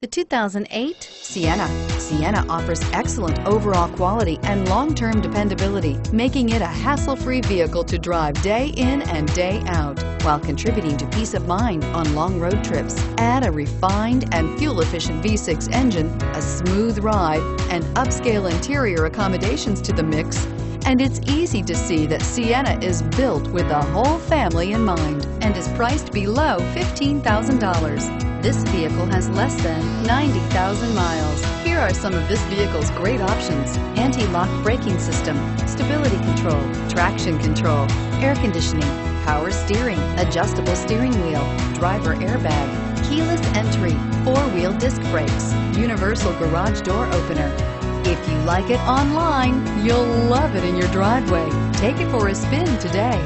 The 2008 Sienna. Sienna offers excellent overall quality and long-term dependability, making it a hassle-free vehicle to drive day in and day out, while contributing to peace of mind on long road trips. Add a refined and fuel-efficient V6 engine, a smooth ride, and upscale interior accommodations to the mix, and it's easy to see that Sienna is built with the whole family in mind and is priced below $15,000. This vehicle has less than 90,000 miles. Here are some of this vehicle's great options. Anti-lock braking system, stability control, traction control, air conditioning, power steering, adjustable steering wheel, driver airbag, keyless entry, four-wheel disc brakes, universal garage door opener. If you like it online, you'll love it in your driveway. Take it for a spin today.